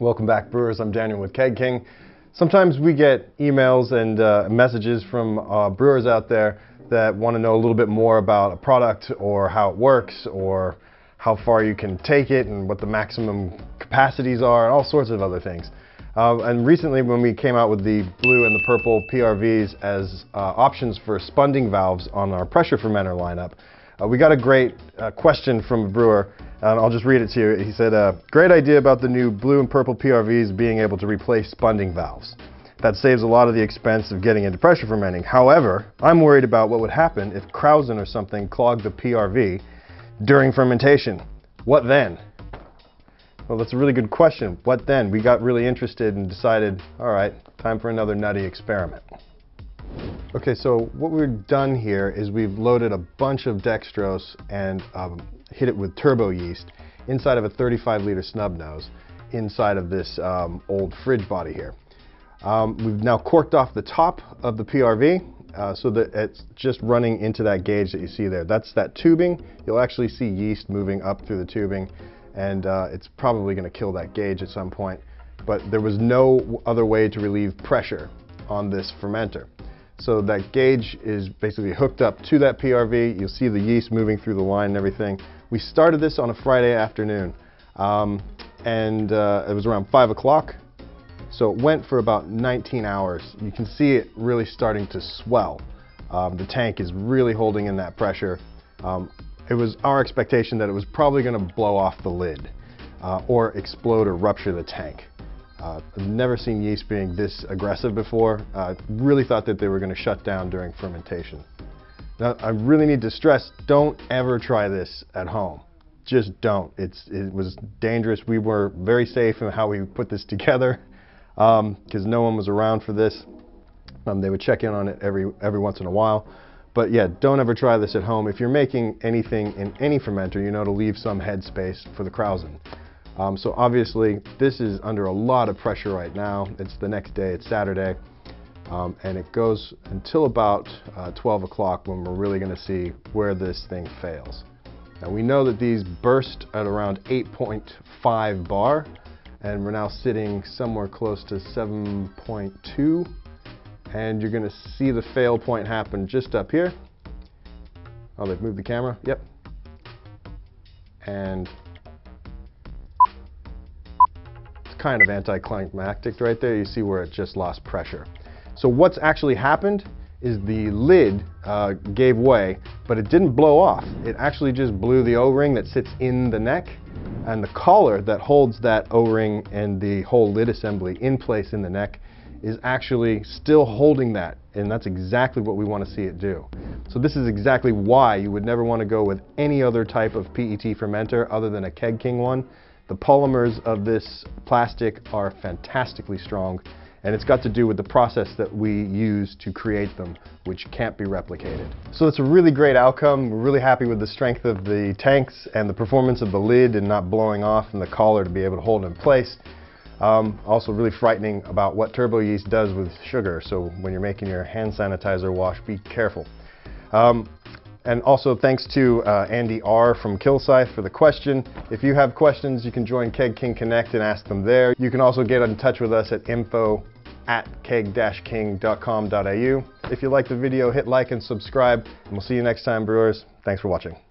Welcome back, brewers. I'm Daniel with Keg King. Sometimes we get emails and uh, messages from uh, brewers out there that want to know a little bit more about a product or how it works or how far you can take it and what the maximum capacities are and all sorts of other things. Uh, and recently when we came out with the blue and the purple PRVs as uh, options for spunding valves on our pressure fermenter lineup, uh, we got a great uh, question from a brewer and I'll just read it to you. He said, uh, great idea about the new blue and purple PRVs being able to replace spunding valves. That saves a lot of the expense of getting into pressure fermenting. However, I'm worried about what would happen if Krausen or something clogged the PRV during fermentation. What then? Well, that's a really good question. What then? We got really interested and decided, all right, time for another nutty experiment. Okay, so what we've done here is we've loaded a bunch of dextrose and um, hit it with turbo yeast inside of a 35 liter snub nose inside of this um, old fridge body here. Um, we've now corked off the top of the PRV uh, so that it's just running into that gauge that you see there. That's that tubing. You'll actually see yeast moving up through the tubing and uh, it's probably going to kill that gauge at some point. But there was no other way to relieve pressure on this fermenter. So that gauge is basically hooked up to that PRV. You'll see the yeast moving through the line and everything. We started this on a Friday afternoon um, and uh, it was around 5 o'clock. So it went for about 19 hours. You can see it really starting to swell. Um, the tank is really holding in that pressure. Um, it was our expectation that it was probably going to blow off the lid uh, or explode or rupture the tank. Uh, I've never seen yeast being this aggressive before. I uh, really thought that they were going to shut down during fermentation. Now, I really need to stress, don't ever try this at home. Just don't. It's, it was dangerous. We were very safe in how we put this together because um, no one was around for this. Um, they would check in on it every, every once in a while. But yeah, don't ever try this at home. If you're making anything in any fermenter, you know to leave some headspace for the Krausen. Um, so obviously this is under a lot of pressure right now. It's the next day, it's Saturday, um, and it goes until about uh, 12 o'clock when we're really gonna see where this thing fails. Now we know that these burst at around 8.5 bar, and we're now sitting somewhere close to 7.2, and you're gonna see the fail point happen just up here. Oh, they've moved the camera, yep. And kind of anticlimactic right there. You see where it just lost pressure. So what's actually happened is the lid uh, gave way, but it didn't blow off. It actually just blew the O-ring that sits in the neck and the collar that holds that O-ring and the whole lid assembly in place in the neck is actually still holding that and that's exactly what we want to see it do. So this is exactly why you would never want to go with any other type of PET fermenter other than a Keg King one the polymers of this plastic are fantastically strong and it's got to do with the process that we use to create them, which can't be replicated. So it's a really great outcome. We're really happy with the strength of the tanks and the performance of the lid and not blowing off and the collar to be able to hold it in place. Um, also really frightening about what turbo yeast does with sugar, so when you're making your hand sanitizer wash, be careful. Um, and also thanks to uh, Andy R. from Kilsyth for the question. If you have questions, you can join Keg King Connect and ask them there. You can also get in touch with us at info at keg-king.com.au. If you like the video, hit like and subscribe, and we'll see you next time, brewers. Thanks for watching.